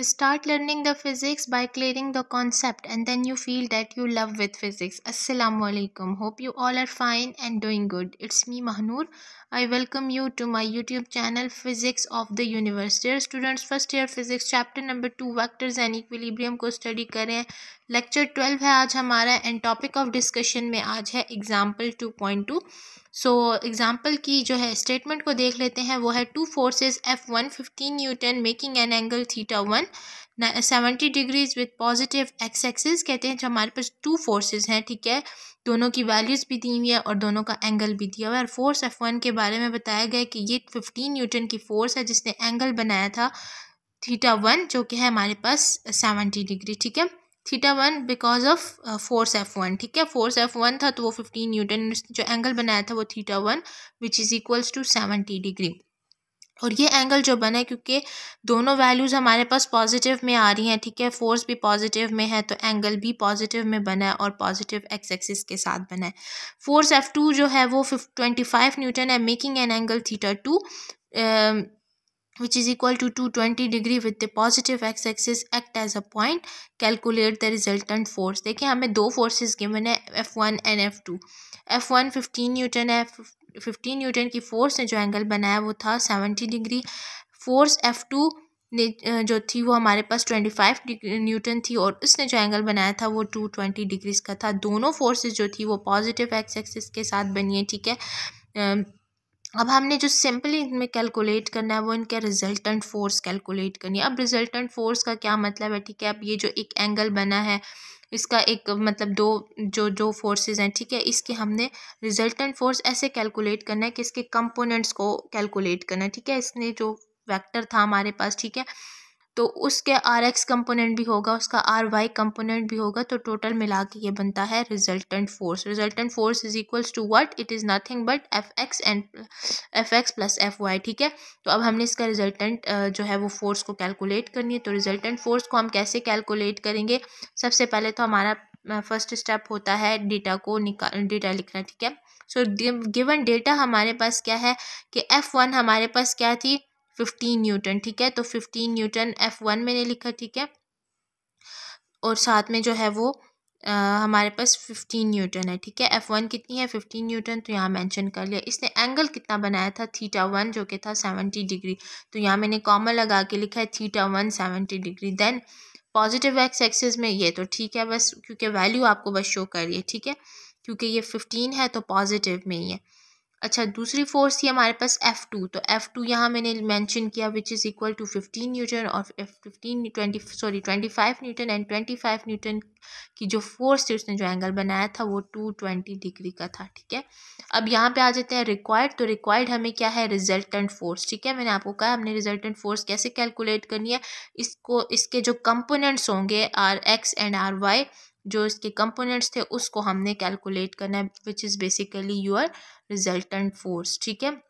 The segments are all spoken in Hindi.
start learning the physics by clearing the concept and then you feel that you love with physics assalamu alaikum hope you all are fine and doing good it's me mahnoor i welcome you to my youtube channel physics of the universe dear students first year physics chapter number 2 vectors and equilibrium को study कर रहे हैं lecture 12 है आज हमारा and topic of discussion में आज है example 2.2 सो so, एग्ज़ाम्पल की जो है स्टेटमेंट को देख लेते हैं वो है two forces F one fifteen newton making an angle theta one seventy degrees with positive X axis कहते हैं जो हमारे पास टू फोर्सेस हैं ठीक है? दोनों की वैल्यूज़ भी दी हुई है और दोनों का एंगल भी दिया हुआ है। और फोर्स एफ़ वन के बारे में बताया गया कि ये फिफ्टीन न्यूटन की फोर्स है जिसने एंगल बनाया था थीटा वन जो कि है हमारे पास सेवेंटी डिग्री ठीक है? Theta one because of force F one, ठीक है? फोर्स एफ़ वन था तो वो फिफ्टीन न्यूटन जो एंगल बनाया था वो theta one which is equals to seventy degree और ये एंगल जो बना है क्योंकि दोनों वैल्यूज़ हमारे पास पॉजिटिव में आ रही हैं, ठीक है? फोर्स भी पॉजिटिव में है तो एंगल भी पॉजिटिव में बना है और पॉजिटिव एक्स एक्सिस के साथ बना है। फोर्स एफ़ टू जो है वो ट्वेंटी फाइव न्यूटन है making an angle theta two which is equal to 220 degree with the positive x axis act as a point, calculate the resultant force. देखिए, हमें दो forces given है F1 and F2 F1 15 Newton है 15 न्यूटन की फोर्स ने जो एंगल बनाया वो था 70 डिग्री फोर्स F2 ने जो थी वो हमारे पास 25 न्यूटन थी और उसने जो एंगल बनाया था वो 220 डिग्रीज का था. दोनों फोर्सेस जो थी वो पॉजिटिव एक्स एक्सिस के साथ बनी है, ठीक है? अब हमने जो सिंपली इनमें कैलकुलेट करना है, वो इनके रिजल्टेंट फोर्स कैलकुलेट करनी है। अब रिजल्टेंट फोर्स का क्या मतलब है, ठीक है? अब ये जो एक एंगल बना है, इसका एक मतलब दो, जो जो फोर्सेस हैं, ठीक है? इसके हमने रिजल्टेंट फोर्स ऐसे कैलकुलेट करना है कि इसके कंपोनेंट्स को कैलकुलेट करना है, ठीक है? इसने जो वेक्टर था हमारे पास, ठीक है? तो उसके आर एक्स कंपोनेंट भी होगा, उसका आर वाई कंपोनेंट भी होगा तो टोटल मिला के ये बनता है resultant force resultant force is equals to what it is nothing but F X and F X plus F Y ठीक है? तो अब हमने इसका रिजल्टेंट जो है वो फोर्स को कैलकुलेट करनी है। तो रिजल्टेंट फोर्स को हम कैसे कैलकुलेट करेंगे? सबसे पहले तो हमारा फ़र्स्ट स्टेप होता है डेटा को निकाल डेटा लिखना, ठीक है? सो गिवन डेटा हमारे पास क्या है कि एफ़ वन हमारे पास क्या थी? फिफ्टीन न्यूटन ठीक है? तो फिफ्टीन न्यूटन एफ़ वन मैंने लिखा ठीक है? और साथ में जो है वो आ, हमारे पास फिफ्टीन न्यूटन है ठीक है? एफ़ वन कितनी है? फिफ्टीन न्यूटन तो यहाँ मेंशन कर लिया। इसने एंगल कितना बनाया था? थीटा वन जो कि था सेवेंटी डिग्री। तो यहाँ मैंने कॉमन लगा के लिखा है theta one seventy degree. Then positive X axis में ये तो ठीक है बस क्योंकि वैल्यू आपको बस शो कर रही है ठीक है? क्योंकि ये फिफ्टीन है तो पॉजिटिव में ही है। अच्छा दूसरी फोर्स थी हमारे पास एफ़ टू तो एफ़ टू यहाँ मैंने मेंशन किया which is equal to fifteen newton और fifteen twenty sorry twenty five newton and twenty five newton की जो फोर्स थी, उसने जो एंगल बनाया था, वो टू ट्वेंटी डिग्री का था, ठीक है? अब यहाँ पे आ जाते हैं रिक्वायर्ड तो रिक्वायर्ड हमें क्या है? रिजल्टेंट फोर्स ठीक है? मैंने आपको कहा, हमने रिजल्टेंट फोर्स कैसे कैलकुलेट करनी है? इसको, इसके जो कंपोनेंट्स होंगे R X and R Y जो इसके कंपोनेंट्स थे, उसको हमने कैलकुलेट करना है which is basically your resultant force ठीक है?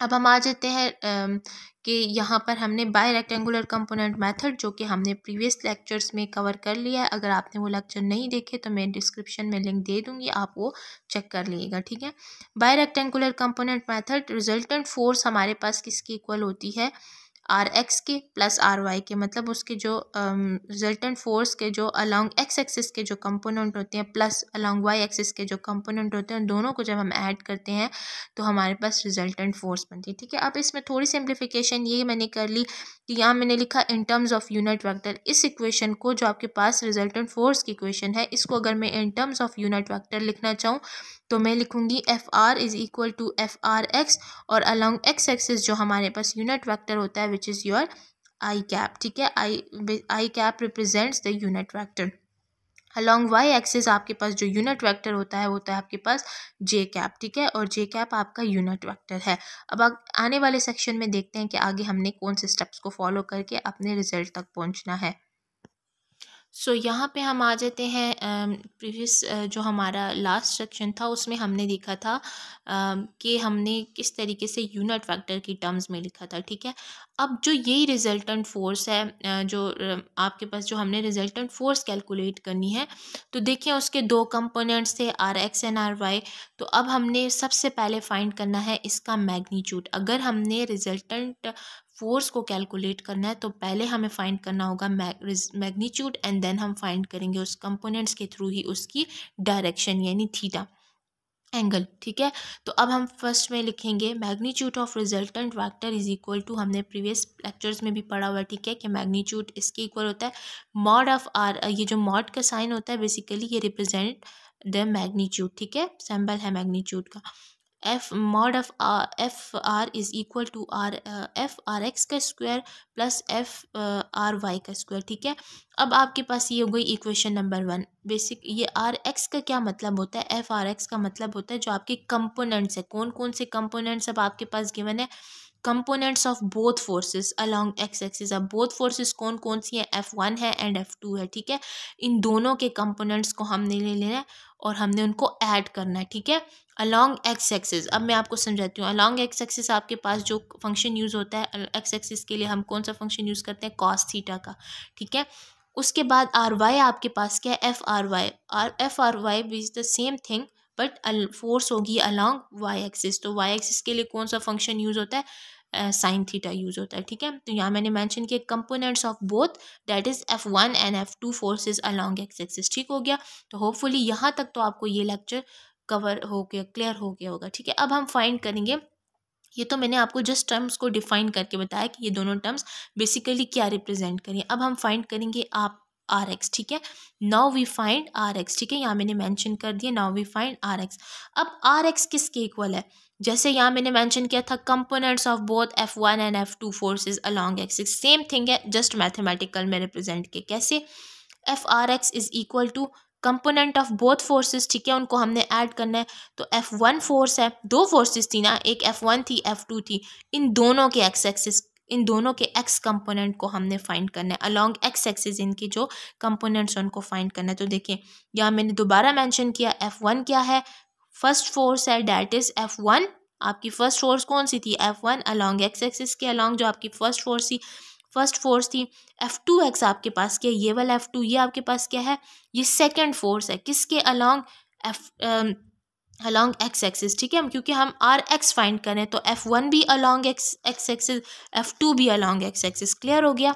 अब हम आ जाते हैं कि यहाँ पर हमने बाय रेक्टेंगुलर कंपोनेंट मेथड जो कि हमने प्रीवियस लेक्चर्स में कवर कर लिया है, अगर आपने वो लेक्चर नहीं देखे तो मैं डिस्क्रिप्शन में लिंक दे दूँगी, आप वो चेक कर लीजिएगा, ठीक है? By rectangular component method resultant force हमारे पास किसकी इक्वल होती है? आर एक्स के प्लस आर वाई के मतलब उसके जो रिजल्टेंट फोर्स के जो अलॉन्ग एक्स एक्सिस के जो कंपोनेंट होते हैं प्लस अलॉन्ग वाई एक्सिस के जो कंपोनेंट होते हैं दोनों को जब हम ऐड करते हैं तो हमारे पास रिजल्टेंट फोर्स बनती है, ठीक है? अब इसमें थोड़ी सिंप्लीफिकेशन ये मैंने कर ली कि यहाँ मैंने लिखा in terms of unit vector इस इक्वेशन को जो आपके पास रिजल्टेंट फोर्स की इक्वेशन है, इसको अगर मैं in terms of unit vector लिखना चाहूँ तो मैं लिखूँगी F R is equal to F R X और अलॉन्ग एक्स एक्सिस जो हमारे पास यूनिट वेक्टर होता है which is your I cap ठीक है? I I cap represents the unit vector along Y axis आपके पास जो यूनिट वेक्टर होता है, वो होता है आपके पास जे कैप ठीक है? और जे कैप आपका यूनिट वेक्टर है। अब आने वाले सेक्शन में देखते हैं कि आगे हमने कौन से स्टेप्स को फॉलो करके अपने रिज़ल्ट तक पहुँचना है। सो so, यहाँ पे हम आ जाते हैं प्रीवियस जो हमारा लास्ट सेक्शन था उसमें हमने देखा था कि हमने किस तरीके से यूनिट फैक्टर की टर्म्स में लिखा था ठीक है? अब जो यही रिजल्टेंट फोर्स है जो आपके पास जो हमने रिजल्टेंट फोर्स कैलकुलेट करनी है तो देखिए उसके दो कंपोनेंट्स थे R X and R Y तो अब हमने सबसे पहले फाइंड करना है इसका मैग्नीट्यूड अगर हमने रिजल्टेंट फोर्स को कैलकुलेट करना है तो पहले हमें फाइंड करना होगा मैग्नीट्यूड एंड देन हम फाइंड करेंगे उस कंपोनेंट्स के थ्रू ही उसकी डायरेक्शन यानी थीटा एंगल ठीक है? तो अब हम फ़र्स्ट में लिखेंगे magnitude of resultant vector is equal to हमने प्रीवियस लेक्चर्स में भी पढ़ा हुआ है, ठीक है? कि मैग्नीट्यूड इसके इक्वल होता है। मॉड ऑफ़ आर ये जो मॉड का साइन होता है बेसिकली ये रिप्रेजेंट द मैग्नीट्यूड ठीक है? सैम्बल है मैग्नीट्यूड का। F mod of F R is equal to R F R X का square plus F R Y का स्क्वायर ठीक है? अब आपके पास ये हो गई इक्वेशन नंबर वन बेसिक ये आर एक्स का क्या मतलब होता है? एफ़ आर एक्स का मतलब होता है जो आपके कंपोनेंट्स है। कौन कौन से कंपोनेंट्स अब आपके पास गिवन है? Components of both forces along X axis अब बोथ फोर्सेस कौन कौन सी हैं? एफ़ वन है एंड एफ़ टू है, ठीक है? इन दोनों के कंपोनेंट्स को हमने ले लेना है और हमने उनको ऐड करना है, ठीक है? अलॉन्ग एक्स एक्सिस अब मैं आपको समझाती हूँ अलॉन्ग एक्स एक्सिस आपके पास जो फ़ंक्शन यूज़ होता है एक्स एक्सिस के लिए हम कौन सा फ़ंक्शन यूज़ करते हैं? कॉस थीटा का, ठीक है? उसके बाद आर वाई आपके पास क्या है? F R Y R F R Y is the same thing but force होगी अलॉन्ग वाई एक्सिस तो वाई एक्सिस के लिए कौन सा फ़ंक्शन यूज़ होता है? साइन थीटा यूज़ होता है, ठीक है? तो यहाँ मैंने मैंशन किया components of both that is F one and F two forces along X axis ठीक हो गया? तो होपफुली यहाँ तक तो आपको ये लेक्चर कवर हो गया क्लियर हो गया होगा, ठीक है? अब हम फाइंड करेंगे। ये तो मैंने आपको जस्ट टर्म्स को डिफाइन करके बताया कि ये दोनों टर्म्स बेसिकली क्या रिप्रेजेंट करें। अब हम फाइंड करेंगे आप आर एक्स ठीक है? Now we find R X ठीक है? यहाँ मैंने मेंशन कर दिया now we find R X अब आर एक्स किसके इक्वल है? जैसे यहाँ मैंने मेंशन किया था components of both F one and F two forces along axis same thing है जस्ट मैथमेटिकल में रिप्रेजेंट के कैसे? F R X is equal to component of both forces ठीक है? उनको हमने ऐड करना है। तो एफ़ वन फोर्स है, दो फोर्सेस थी ना, एक एफ़ वन थी एफ़ टू थी। इन दोनों के एक्स एक्सिस इन दोनों के एक्स कंपोनेंट को हमने फाइंड करना है अलॉन्ग एक्स एक्सिस इनकी जो कंपोनेंट्स उनको फाइंड करना है। तो देखिए, यहाँ मैंने दोबारा मेंशन किया एफ़ वन क्या है? फ़र्स्ट फोर्स है डैट इज़ एफ़ वन आपकी फ़र्स्ट फोर्स कौन सी थी? F one along X axis के अलॉन्ग जो आपकी फ़र्स्ट फोर्स थी। फ़र्स्ट फोर्स थी एफ़ टू एक्स आपके पास क्या ये वाला एफ़ टू ये आपके पास क्या है? ये सेकेंड फोर्स है। किसके along F along X axis ठीक है? हम क्योंकि हम आर एक्स फाइंड करें तो एफ़ वन भी along X X axis F two भी अलॉन्ग एक्स एक्सिस क्लियर हो गया?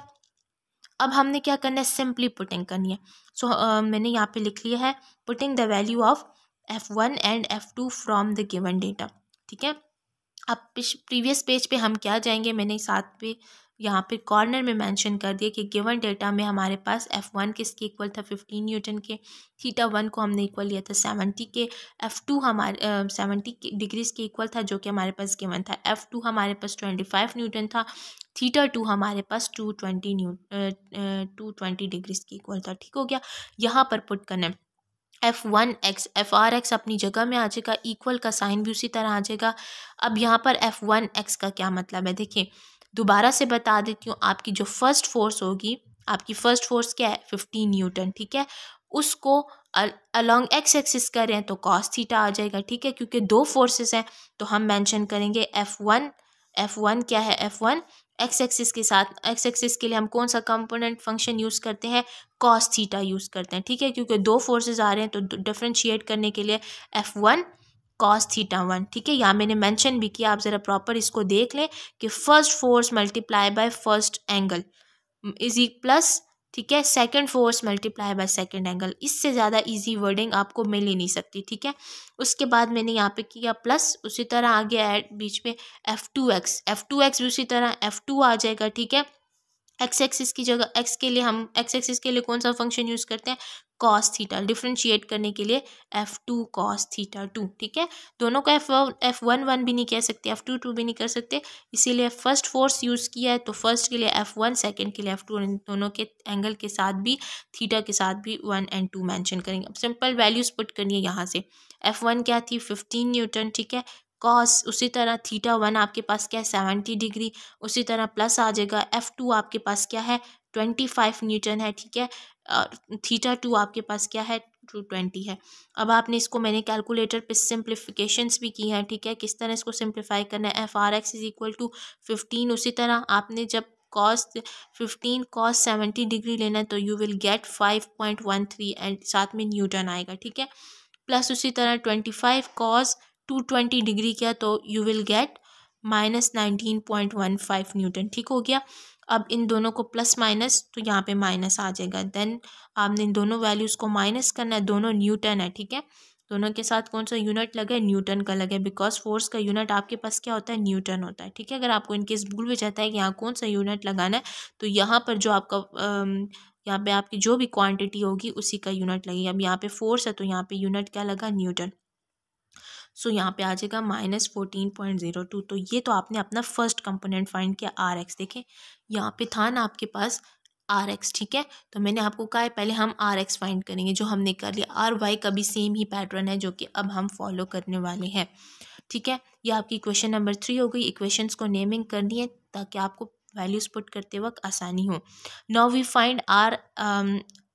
अब हमने क्या करना है? सिंपली पुटिंग करनी है। सो so, uh, मैंने यहाँ पे लिख लिया है putting the value of F one and F two from the given data ठीक है? अब प्रीवियस पेज पे हम क्या जाएँगे? मैंने साथ पे यहाँ पे कॉर्नर में मेंशन कर दिया कि गिवन डेटा में हमारे पास एफ़ वन किसके इक्वल था? फिफ्टीन न्यूटन के। थीटा वन को हमने इक्वल लिया था सेवेंटी के। एफ़ टू हमारे सेवेंटी डिग्रीज के इक्वल था जो कि हमारे पास गिवन था। एफ़ टू हमारे पास ट्वेंटी फाइव न्यूटन था। थीटा टू हमारे पास two twenty new two twenty degrees के इक्वल था। ठीक हो गया? यहाँ पर पुट करना F one X F R X अपनी जगह में आ जाएगा। इक्वल का साइन भी उसी तरह आ जाएगा। अब यहाँ पर एफ़ वन एक्स का क्या मतलब है? देखिए दोबारा से बता देती हूँ, आपकी जो फ़र्स्ट फोर्स होगी, आपकी फ़र्स्ट फोर्स क्या है? फिफ्टीन न्यूटन ठीक है? उसको अलॉन्ग एक्स एक्सिस करें तो कॉस थीटा आ जाएगा, ठीक है? क्योंकि दो फोर्सेस हैं तो हम मेंशन करेंगे एफ़ वन एफ़ वन क्या है? एफ़ वन एक्स एक्सिस के साथ एक्स एक्सिस के लिए हम कौन सा कंपोनेंट फ़ंक्शन यूज़ करते हैं? कॉस थीटा यूज़ करते हैं, ठीक है? क्योंकि दो फोर्सेज आ रहे हैं तो डिफ्रेंशिएट करने के लिए F one cos theta one ठीक है? यहाँ मैंने मेंशन भी किया, आप ज़रा प्रॉपर इसको देख लें कि first force multiply by first angle is plus ठीक है? Second force multiply by second angle इससे ज़्यादा इजी वर्डिंग आपको मिल ही नहीं सकती, ठीक है? उसके बाद मैंने यहाँ पे किया प्लस उसी तरह आ गया एड बीच में F two X F two X भी उसी तरह एफ़ टू आ जाएगा, ठीक है? एक्स एक्सिस की जगह एक्स के लिए हम एक्स एक्सिस के लिए कौन सा फ़ंक्शन यूज़ करते हैं? कॉस थीटा डिफ्रेंशिएट करने के लिए F two cos theta two ठीक है? दोनों को एफ़ एफ़ वन वन भी नहीं कह सकते एफ़ टू टू भी नहीं कर सकते। इसीलिए फ़र्स्ट फोर्स यूज़ किया है तो फ़र्स्ट के लिए एफ़ वन सेकेंड के लिए एफ़ टू दोनों के एंगल के साथ भी थीटा के साथ भी वन एंड टू मैंशन करेंगे। अब सिंपल वैल्यूज़ पुट करनी है यहाँ से। एफ़ वन क्या थी? फिफ्टीन न्यूटन ठीक है? कॉस उसी तरह थीटा वन आपके पास क्या है? सेवेंटी डिग्री उसी तरह प्लस आ जाएगा। एफ़ टू आपके पास क्या है? ट्वेंटी फाइव न्यूटन है, ठीक है? थीटा टू आपके पास क्या है? टू ट्वेंटी है। अब आपने इसको मैंने कैलकुलेटर पे सिंप्लीफिकेशंस भी की हैं, ठीक है? किस तरह इसको सिंप्लीफाई करना है? F R X is equal to fifteen उसी तरह आपने जब cos fifteen cos seventy degree लेना है तो you will get five point one three and साथ में न्यूटन आएगा, ठीक है? प्लस उसी तरह twenty five cos two twenty degree किया तो you will get minus nineteen point one five newton, ठीक हो गया? अब इन दोनों को प्लस माइनस तो यहाँ पे माइनस आ जाएगा। देन आपने इन दोनों वैल्यूज़ को माइनस करना है, दोनों न्यूटन है, ठीक है? दोनों के साथ कौन सा यूनिट लगे न्यूटन का लगे बिकॉज़ फोर्स का यूनिट आपके पास क्या होता है? न्यूटन होता है, ठीक है? अगर आपको इनकेस भूल भी जाता है कि यहाँ कौन सा यूनिट लगाना है तो यहाँ पर जो आपका यहाँ पे आपकी जो भी क्वांटिटी होगी, उसी का यूनिट लगेगी। अब यहाँ पे फोर्स है तो यहाँ पे यूनिट क्या लगा? न्यूटन। सो यहाँ पे आ जाएगा minus fourteen point zero two तो ये तो आपने अपना फ़र्स्ट कंपोनेंट फाइंड किया आर एक्स देखें, यहाँ पे था ना आपके पास आर एक्स ठीक है? तो मैंने आपको कहा है, पहले हम आर एक्स फाइंड करेंगे, जो हमने कर लिया। आर वाई का भी सेम ही पैटर्न है, जो कि अब हम फॉलो करने वाले हैं, ठीक है? ये आपकी क्वेश्चन नंबर थ्री हो गई। इक्वेशंस को नेमिंग करनी है, ताकि आपको वैल्यूज़ पुट करते वक्त आसानी हो। Now we find R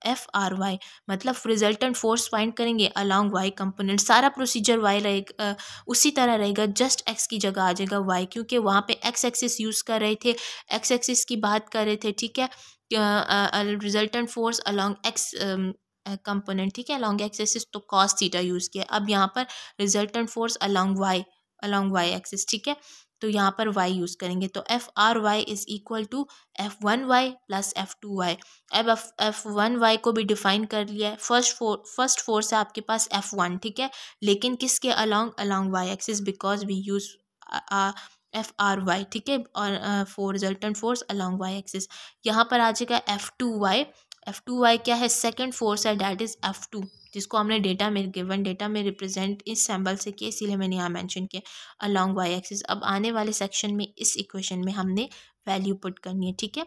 F R Y मतलब रिजल्टेंट फोर्स फाइंड करेंगे अलॉन्ग वाई कंपोनेंट सारा प्रोसीजर वाई रहेगा उसी तरह रहेगा जस्ट एक्स की जगह आ जाएगा वाई क्योंकि वहाँ पे एक्स एक्सिस यूज़ कर रहे थे एक्स एक्सिस की बात कर रहे थे, ठीक है? Resultant force along X component ठीक है? अलॉन्ग एक्स एक्सिस तो कॉस थीटा यूज़ किया। अब यहाँ पर resultant force along Y along Y axis ठीक है? तो यहाँ पर y यूज़ करेंगे। तो F R Y is equal to F one Y plus F two Y अब एफ़ एफ़ वन वाई को भी डिफाइन कर लिया है। फ़र्स्ट फोर फ़र्स्ट फोर्स है आपके पास एफ़ वन ठीक है? लेकिन किसके along along Y axis because we use F R Y ठीक है? और for resultant force along Y axis यहाँ पर आ जाएगा F two Y F two Y क्या है? सेकेंड फोर्स है डैट इज़ एफ़ टू, जिसको हमने डेटा में गिवन डेटा में रिप्रेजेंट इस सैम्बल से किया, इसीलिए मैंने यहाँ मेंशन किया अलॉन्ग वाई एक्सिस अब आने वाले सेक्शन में, इस इक्वेशन में हमने वैल्यू पुट करनी है, ठीक है?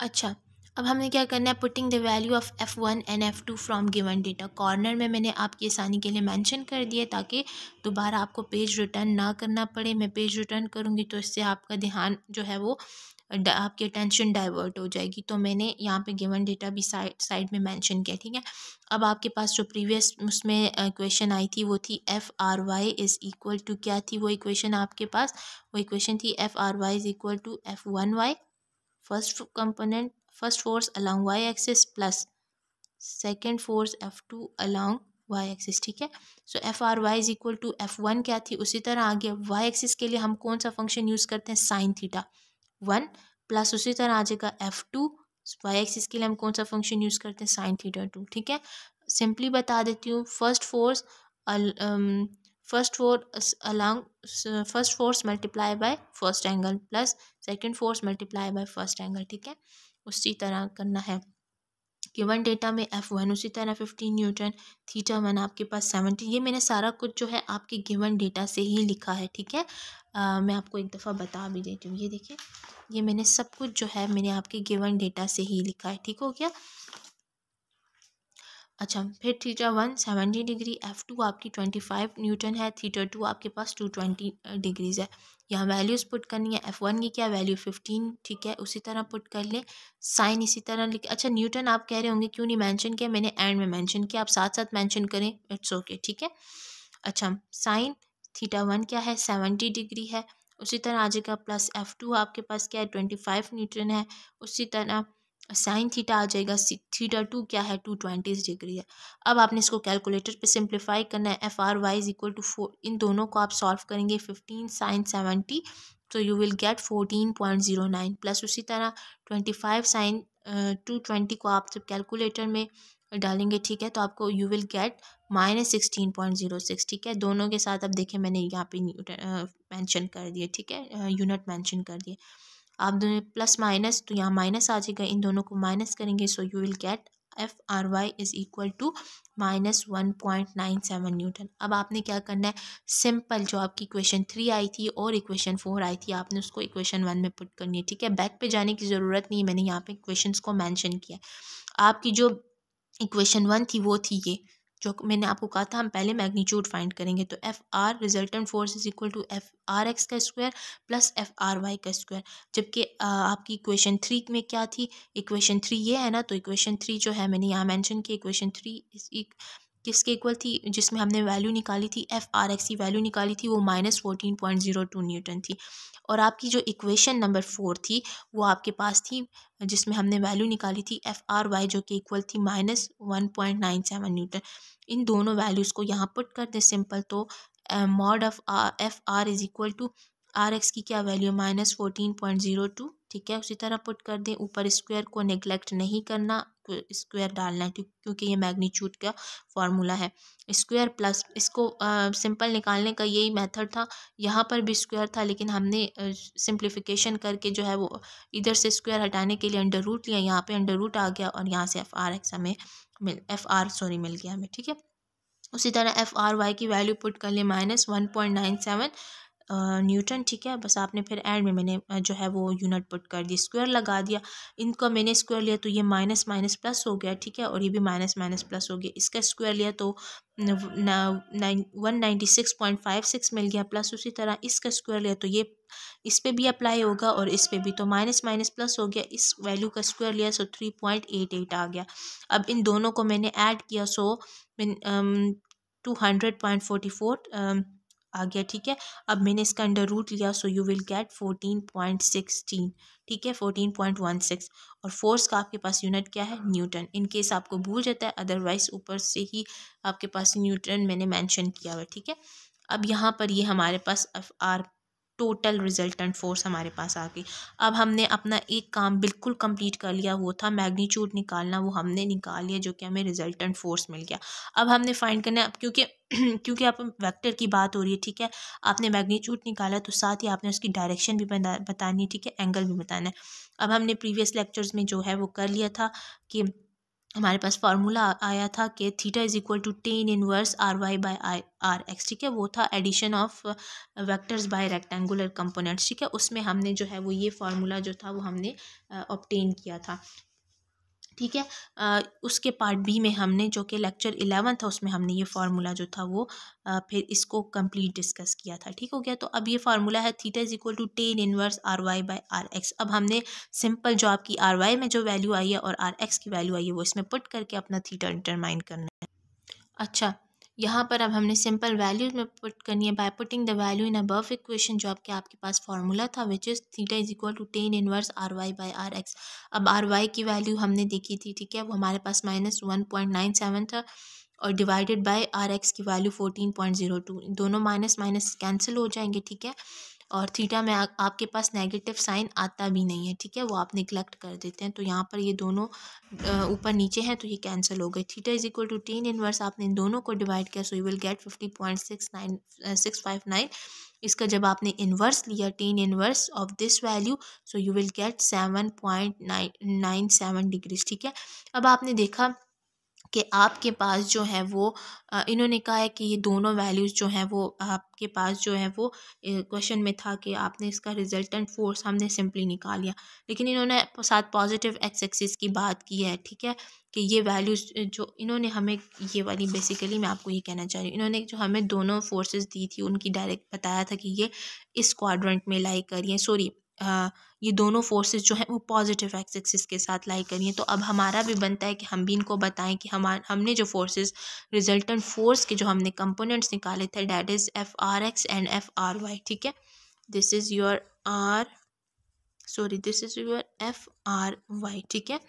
अच्छा अब हमने क्या करना है? Putting the value of F one and F two from given data corner में मैंने आपकी आसानी के लिए मेंशन कर दिया ताकि दोबारा आपको पेज रिटर्न ना करना पड़े। मैं पेज रिटर्न करूँगी तो इससे आपका ध्यान जो है, वो आपकी अटेंशन डाइवर्ट हो जाएगी। तो मैंने यहाँ पे गिवन डेटा भी साइड साइड में मेंशन किया, ठीक है? अब आपके पास जो प्रीवियस उसमें इक्वेशन आई थी, वो थी F R Y is equal to क्या थी वो इक्वेशन आपके पास? वो इक्वेशन थी F R Y is equal to F one Y first component first force along Y axis plus second force F two along Y axis ठीक है? So F R Y is equal to F one क्या थी? उसी तरह आगे वाई एक्सिस के लिए हम कौन सा फ़ंक्शन यूज़ करते हैं? साइन थीटा वन प्लस उसी तरह आ जाएगा एफ़ टू, वाई एक्सिस के लिए हम कौन सा फ़ंक्शन यूज़ करते हैं? साइन थीटा टू ठीक है? सिंपली बता देती हूँ first force first force along first force multiply by first angle plus second force multiply by first angle ठीक है? उसी तरह करना है। गिवन डेटा में एफ़ वन उसी तरह फिफ्टीन न्यूटन थीटा वन आपके पास सेवनटीन ये मैंने सारा कुछ जो है आपके गिवन डेटा से ही लिखा है ठीक है? आ, मैं आपको एक दफ़ा बता भी देती हूँ ये देखिए ये मैंने सब कुछ जो है मैंने आपके गिवन डेटा से ही लिखा है ठीक हो गया? अच्छा फिर theta one, seventy degree F two आपकी ट्वेंटी फाइव, न्यूटन है, थीटा टू आपके पास टू ट्वेंटी डिग्रीज़ है। यहाँ वैल्यूज़ पुट करनी है, एफ़ वन की क्या वैल्यू फिफ्टीन, ठीक है, उसी तरह पुट कर लें, साइन इसी तरह लिख अच्छा न्यूटन आप कह रहे होंगे, क्यों नहीं मेंशन किया? मैंने एंड में मेंशन किया, आप साथ साथ मेंशन करें, इट्स ओके, ठीक है? अच्छा साइन, थीटा वन क्या है? सेवेंटी डिग्री है, उसी तरह आ जाएगा प्लस एफ़ टू आपके पास क्या है? ट्वेंटी फाइव न्यूटन है, उसी तरह साइन थीटा आ जाएगा थीटा टू क्या है? टू ट्वेंटी डिग्री है। अब आपने इसको कैलकुलेटर पे सिंप्लीफाई करना है। F R Y is equal to for, इन दोनों को आप सॉल्व करेंगे फिफ्टीन साइन सेवेंटी तो you will get fourteen point zero nine. Plus उसी तरह twenty five sine two twenty को आप जब कैलकुलेटर में डालेंगे, ठीक है? तो आपको you will get minus sixteen point zero six, ठीक है? दोनों के साथ अब देखें मैंने यहाँ पे मेंशन कर दिए, ठीक है? यूनिट मेंशन कर दिए। आप दोनों प्लस माइनस तो यहाँ माइनस आ जाएगा, इन दोनों को माइनस करेंगे so you will get F R Y is equal to minus one point nine seven newton अब आपने क्या करना है? सिंपल जो आपकी इक्वेशन थ्री आई थी और इक्वेशन फोर आई थी, आपने उसको इक्वेशन वन में पुट करनी है, ठीक है? बैक पे जाने की ज़रूरत नहीं है, मैंने यहाँ पे इक्वेशंस को मेंशन किया आपकी जो इक्वेशन वन थी, वो थी ये। जो मैंने आपको कहा था, हम पहले मैग्नीट्यूड फाइंड करेंगे तो F R resultant force is equal to F R X का square plus F R Y का स्क्वायर। जबकि आपकी इक्वेशन थ्री में क्या थी? इक्वेशन थ्री ये है ना तो इक्वेशन थ्री जो है, मैंने यहाँ मैंशन किया, इक्वेशन थ्री इस किसके इक्वल थी? जिसमें हमने वैल्यू निकाली थी एफ़ आर एक्स की वैल्यू निकाली थी, वो minus fourteen point zero two newton थी। और आपकी जो इक्वेशन नंबर फोर थी, वो आपके पास थी, जिसमें हमने वैल्यू निकाली थी एफ़ आर वाई जो कि इक्वल थी minus one point nine seven newton इन दोनों वैल्यूज़ को यहाँ पुट कर दें सिंपल तो mod of F R is equal to R X की क्या value minus fourteen point zero two ठीक है? उसी तरह पुट कर दें। ऊपर स्क्वायर को नेग्लेक्ट नहीं करना स्क्वायर डालना है क्योंकि ये मैग्नीट्यूड का फार्मूला है। स्क्वायर प्लस इसको सिंपल निकालने का यही मेथड था। यहाँ पर भी स्क्वायर था, लेकिन हमने सिंप्लीफिकेशन करके जो है वो इधर से स्क्वायर हटाने के लिए अंडर रूट लिया। यहाँ पे अंडर रूट आ गया और यहाँ से एफ़ आर एक्स हमें मिल एफ़ आर सॉरी मिल गया हमें, ठीक है? उसी तरह एफ़ आर वाई की वैल्यू पुट कर ले minus one point nine seven newton, ठीक है? बस आपने फिर एंड में मैंने जो है वो यूनिट पुट कर दी स्क्वायर लगा दिया। इनका मैंने स्क्वायर लिया तो ये माइनस माइनस प्लस हो गया, ठीक है? और ये भी माइनस माइनस प्लस हो गया। इसका स्क्वायर लिया तो one ninety six point five six मिल गया प्लस उसी तरह। इसका स्क्वायर लिया तो ये, इस पर भी अप्लाई होगा और इस पर भी तो माइनस माइनस प्लस हो गया। इस वैल्यू का स्क्वायर लिया so three point eight eight आ गया। अब इन दोनों को मैंने ऐड किया so two hundred point forty four आ गया, ठीक है? अब मैंने इसका अंडर रूट लिया so you will get fourteen point sixteen ठीक है? फोर्टीन पॉइंट वन सिक्स और फोर्स का आपके पास यूनिट क्या है? न्यूटन इन केस आपको भूल जाता है अदरवाइज़ ऊपर से ही आपके पास न्यूटन मैंने मैंशन किया हुआ ठीक है? अब यहाँ पर ये हमारे पास F R total resultant force हमारे पास आ गई। अब हमने अपना एक काम बिल्कुल कंप्लीट कर लिया, वो था मैग्नीट्यूड निकालना, वो हमने निकाल लिया जो कि हमें रिजल्टेंट फोर्स मिल गया। अब हमने फाइंड करना है क्योंकि क्योंकि आप वेक्टर की बात हो रही है, ठीक है? आपने मैग्नीट्यूड निकाला तो साथ ही आपने उसकी डायरेक्शन भी बतानी है, ठीक है? एंगल भी बताना है। अब हमने प्रीवियस लेक्चर्स में जो है वो कर लिया था कि हमारे पास फार्मूला आया था कि theta is equal to tan inverse R Y by I R X ठीक है? वो था addition of vectors by rectangular components ठीक है? उसमें हमने जो है वो ये फार्मूला जो था वो हमने ऑप्टेन uh, किया था। ठीक है? उसके पार्ट बी में हमने जो कि लेक्चर इलेवन था उसमें हमने ये फार्मूला जो था वो फिर इसको कंप्लीट डिस्कस किया था। ठीक हो गया? तो अब ये फार्मूला है theta is equal to tan inverse R Y by R X अब हमने सिंपल जो आपकी आर वाई में जो वैल्यू आई है और आर एक्स की वैल्यू आई है, वो इसमें पुट करके अपना थीटा डिटरमाइन करना है। अच्छा यहाँ पर अब हमने सिंपल वैल्यू में पुट करनी है। By putting the value in above equation जो आपके आपके पास फार्मूला था which is theta is equal to tan inverse R Y by R X अब आर वाई की वैल्यू हमने देखी थी, ठीक है? वो हमारे पास minus one point nine seven था और डिवाइडेड बाई आर एक्स की value fourteen point zero two दोनों माइनस माइनस कैंसिल हो जाएँगे, ठीक है? और थीटा में आ, आपके पास नेगेटिव साइन आता भी नहीं है ठीक है? वो आप निगलेक्ट कर देते हैं। तो यहाँ पर ये दोनों ऊपर नीचे हैं तो ये कैंसिल हो गए। Theta is equal to tan inverse आपने इन दोनों को डिवाइड किया so you will get fifty point six nine six five nine इसका जब आपने इन्वर्स लिया tan inverse of this value so you will get seven point nine nine seven degrees ठीक है? अब आपने देखा कि आपके पास जो है वो इन्होंने कहा है कि ये दोनों वैल्यूज़ जो हैं वो आपके पास जो है वो क्वेश्चन में था कि आपने इसका रिजल्टेंट फोर्स हमने सिंपली निकाल लिया। लेकिन इन्होंने साथ पॉजिटिव एक्स एक्सिस की बात की है, ठीक है? कि ये वैल्यूज़ जो इन्होंने हमें, ये वाली बेसिकली मैं आपको ये कहना चाह रही हूँ, इन्होंने जो हमें दोनों फोर्सेस दी थी, उनकी डायरेक्ट बताया था कि ये इस क्वाड्रेंट में लाई करिए सॉरी ये दोनों फोर्सेस जो हैं, वो पॉजिटिव एक्सिस के साथ लाई करिए तो अब हमारा भी बनता है कि हम भी इनको बताएँ कि हमार हमने जो फोर्सेस रिजल्टेंट फोर्स के जो हमने कंपोनेंट्स निकाले थे that is F R X and F R Y ठीक है? This is your R sorry this is your F R Y ठीक है?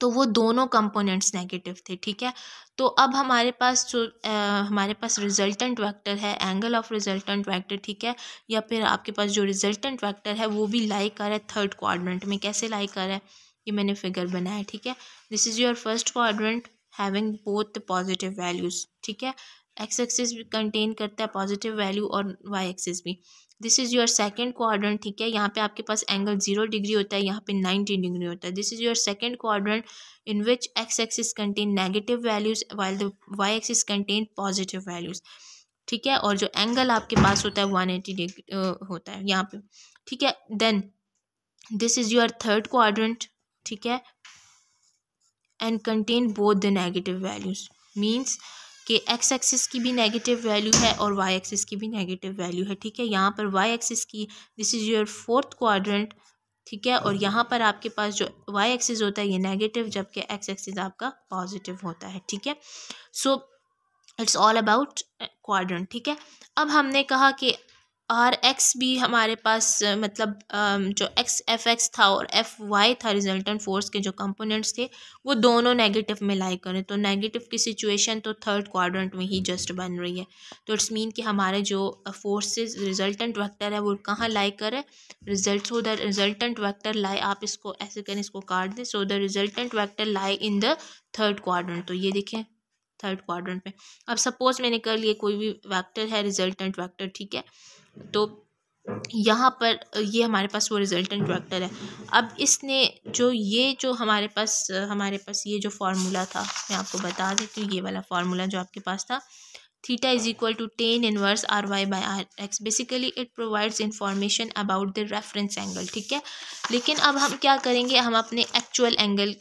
तो वो दोनों कंपोनेंट्स नेगेटिव थे ठीक है? तो अब हमारे पास जो आ, हमारे पास रिजल्टेंट वेक्टर है एंगल ऑफ़ रिजल्टेंट वेक्टर ठीक है? या फिर आपके पास जो रिजल्टेंट वेक्टर है वो भी लाई कर है थर्ड क्वाड्रेंट में। कैसे लाई कर है? ये मैंने फिगर बनाया ठीक है? This is your first quadrant having both positive values ठीक है? एक्स एक्सिस भी कंटेन करता है पॉजिटिव वैल्यू और वाई एक्सिस भी। This is your second quadrant ठीक है? यहाँ पे आपके पास एंगल ज़ीरो डिग्री होता है, यहाँ पे नाइन्टी डिग्री होता है। This is your second quadrant in which X axis contain negative values while the Y axis contain positive values ठीक है? और जो एंगल आपके पास होता है वन एटी डिग्री होता है यहाँ पे, ठीक है? Then this is your third quadrant ठीक है? And contain both the negative values means कि एक्स एक्सिस की भी नेगेटिव वैल्यू है और वाई एक्सिस की भी नेगेटिव वैल्यू है, ठीक है? यहाँ पर वाई एक्सिस की this is your fourth quadrant ठीक है? और यहाँ पर आपके पास जो वाई एक्सिस होता है, ये नेगेटिव जबकि एक्स एक्सिस आपका पॉजिटिव होता है, ठीक है? So it's all about quadrant ठीक है? अब हमने कहा कि आर एक्स भी हमारे पास मतलब जो एक्स एफ़ एक्स था और एफ़ वाई था रिजल्टेंट फोर्स के जो कंपोनेंट्स थे, वो दोनों नेगेटिव में लाई करें। तो नेगेटिव की सिचुएशन तो थर्ड क्वाड्रेंट में ही जस्ट बन रही है। तो इट्स मीन कि हमारे जो फोर्सेस रिजल्टेंट वेक्टर है, वो कहाँ लाई करें? Result so the resultant vector lie आप इसको ऐसे करें, इसको काट दें। So the resultant vector lie in the third quadrant तो ये देखें थर्ड क्वाड्रेंट में। अब सपोज़ मैंने कर लिए, कोई भी वेक्टर है रिजल्टेंट वेक्टर ठीक है? तो यहाँ पर, ये हमारे पास वो रिजल्टेंट वेक्टर है। अब इसने जो, ये जो हमारे पास हमारे पास ये जो फार्मूला था, मैं आपको बता देती हूँ, ये वाला फार्मूला जो आपके पास था theta is equal to tan inverse R Y by R X basically it provides information about the reference angle ठीक है? लेकिन अब हम क्या करेंगे? हम अपने एक्चुअल एंगल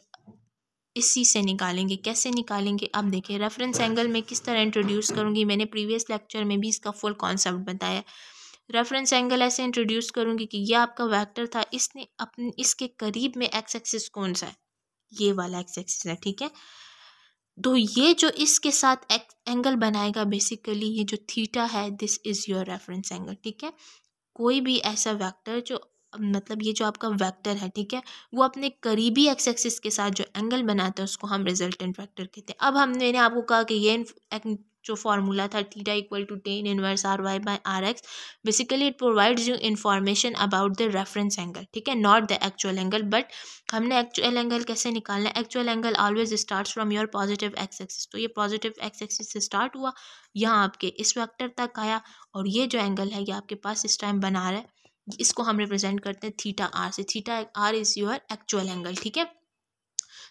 इसी से निकालेंगे। कैसे निकालेंगे? अब देखिए रेफरेंस एंगल में किस तरह इंट्रोड्यूस करूँगी? मैंने प्रीवियस लेक्चर में भी इसका फुल कॉन्सेप्ट बताया। रेफरेंस एंगल ऐसे इंट्रोड्यूस करूँगी कि ये आपका वैक्टर था, इसने अपने, इसके करीब में एक्स एक्सिस कौन सा है? ये वाला एक्स एक्सिस है, ठीक है? तो ये जो इसके साथ एंगल बनाएगा बेसिकली ये जो थीटा है this is your reference angle ठीक है? कोई भी ऐसा वेक्टर जो मतलब ये जो आपका वेक्टर है, ठीक है? वो अपने करीबी एक्स एक्सिस के साथ जो एंगल बनाता है, उसको हम रिजल्टेंट वेक्टर कहते हैं। अब हमने आपको कहा कि ये जो फार्मूला था theta equal to tan inverse R Y by R X basically it provides you information about the reference angle ठीक है? Not the actual angle but हमने एक्चुअल एंगल कैसे निकालना है? Actual angle always start from your positive X axis तो ये पॉजिटिव एक्स एक्सिस से स्टार्ट हुआ, यहाँ आपके इस वैक्टर तक आया और ये जो एंगल है ये आपके पास इस टाइम बना रहा है। इसको हम रिप्रेजेंट करते हैं थीटा आर से। Theta R is your actual angle ठीक है?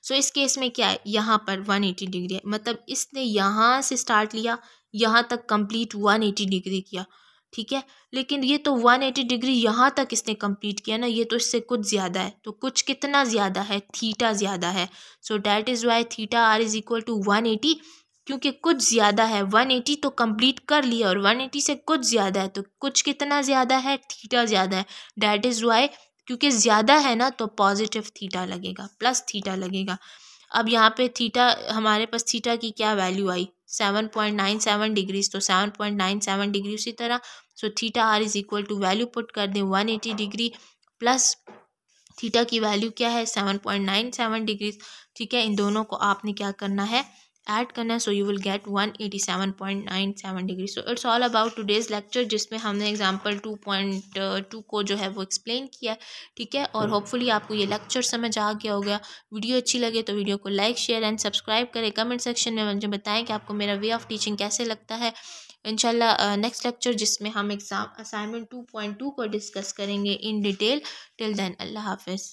सो इस केस में क्या है? यहाँ पर 180 डिग्री है। मतलब इसने यहाँ से स्टार्ट लिया, यहाँ तक कंप्लीट 180 डिग्री किया, ठीक है? लेकिन ये तो 180 डिग्री यहाँ तक इसने कंप्लीट किया ना, ये तो इससे कुछ ज़्यादा है। तो कुछ कितना ज़्यादा है? थीटा ज़्यादा है। So that is why theta R is equal to one eighty क्योंकि कुछ ज़्यादा है। वन एटी तो कंप्लीट कर लिया और वन एटी से कुछ ज़्यादा है। तो कुछ कितना ज़्यादा है? थीटा ज़्यादा है। डैट इज़ वाई क्योंकि ज़्यादा है ना तो पॉजिटिव थीटा लगेगा प्लस थीटा लगेगा। अब यहाँ पे थीटा हमारे पास थीटा की क्या वैल्यू आई? Seven point nine seven degrees तो seven point nine seven degree उसी तरह। So theta R is equal to value put कर दें one eighty degree plus theta की वैल्यू क्या है? Seven point nine seven degrees ठीक है, इन दोनों को आपने क्या करना है? ऐड करना है so you will get one eighty seven point nine seven degree so it's all about today's lecture जिसमें हमने एग्ज़ाम्पल टू पॉइंट टू को जो है वो एक्सप्लेन किया है ठीक है? और होपफुली आपको ये लेक्चर समझ आ गया होगा। वीडियो अच्छी लगे तो वीडियो को लाइक शेयर एंड सब्सक्राइब करें। कमेंट सेक्शन में मुझे बताएँ कि आपको मेरा वे ऑफ़ टीचिंग कैसे लगता है। इनशाला नेक्स्ट लेक्चर जिसमें हम exam assignment two point two को डिस्कस करेंगे इन डिटेल टिल देन अल्लाह हाफिज़।